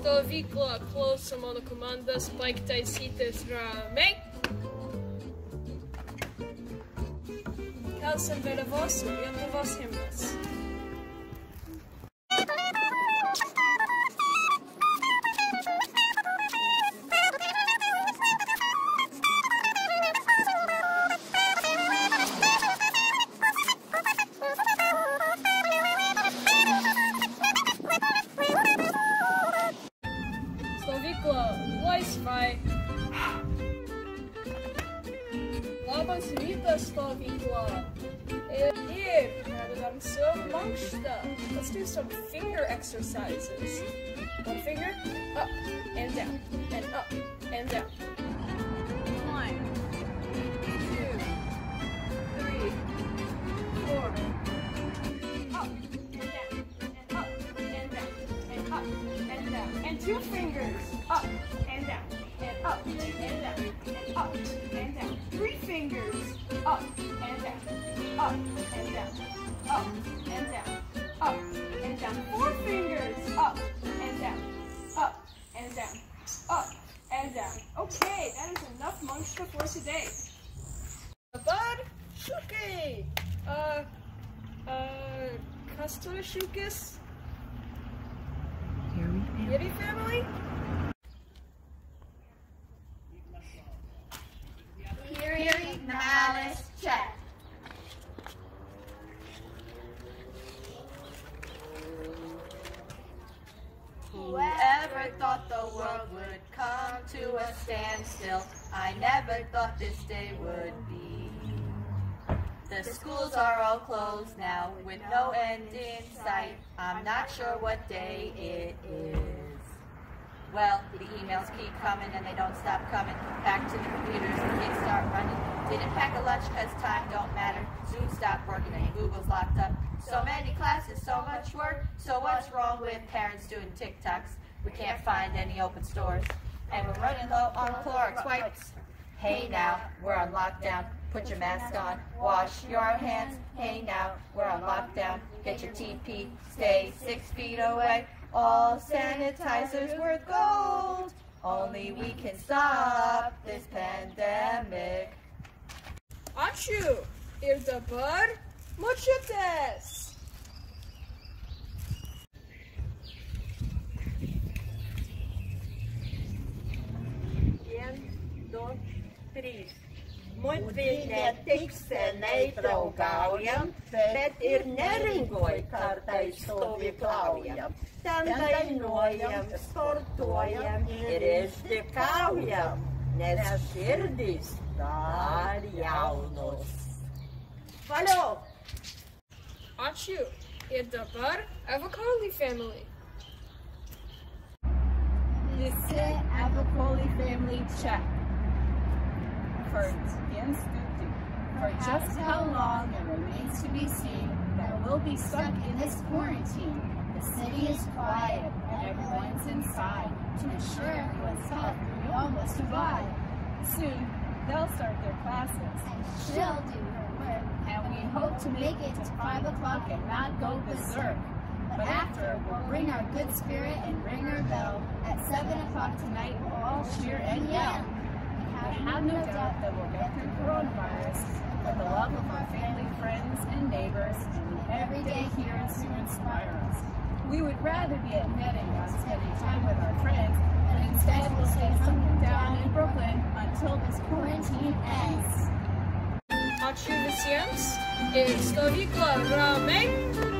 stovykla klauso mano komandas baig taisytis ramiai. Kelsim vėliavos Lietuvos himnas. Stovykla laisvai. Labas rytas stovykla. Ir, ir pradedam su mankšta. Let's do some finger exercises. One finger, up and down, and up and down. One, two, three, four. Up and down, and up and down, and up and down. And two fingers, up and down, and up and down, and up and down. Three fingers, up and down, up and down, up and down, up and down. Four fingers, up and down, up and down, up and down. Okay, that is enough mankšta for today. Dabar šūkiai. Uh, uh, šūkis? Heerey family? Whoever thought the world would come to a standstill? I never thought this day would be. The schools are all closed now with no end in sight. I'm not sure what day it is. Well, the emails keep coming and they don't stop coming. Back to the computers, the kids start running. Didn't pack a lunch cause time don't matter. Zoom stopped working and Google's locked up. So many classes, so much work. So what's wrong with parents doing TikToks? We can't find any open stores. And we're running low on Clorox wipes. Hey now, we're on lockdown. Put your mask on. Wash your hands. Hey now, we're on lockdown. Get your TP. Stay six feet away. All sanitizers worth gold. Only we can stop this pandemic. Ačiū. bird, dabar močiutės. Vien, trys. Mudvi ne tik senai draugaujam, bet ir neringoj kartais stovyklaujam. Ten dainuojam, sportuojam ir išdikaujam, nes širdys dar jaunos. Valio! Ačiū. Ir dabar Avocoli family. Visi Avicoli family check. For. For just how long it remains to be seen that we'll be stuck in this quarantine. The city is quiet and everyone's inside. To ensure everyone's health, we all must survive. Soon, they'll start their classes. And She'll do her work. And we hope to make it to 5 o'clock and not go berserk. But after, we'll bring our good spirit and ring our bell. At 7 o'clock tonight, we'll all cheer and yell. I have no doubt that we'll get through coronavirus with the love of our family, friends, and neighbors, and the everyday heroes who inspire us. We would rather be at Neringa spending time with our friends, and instead we'll stay hunkered down in Brooklyn until this quarantine ends. Ačiū visiems. Ir stovykla ramiai.